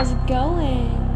how's it going?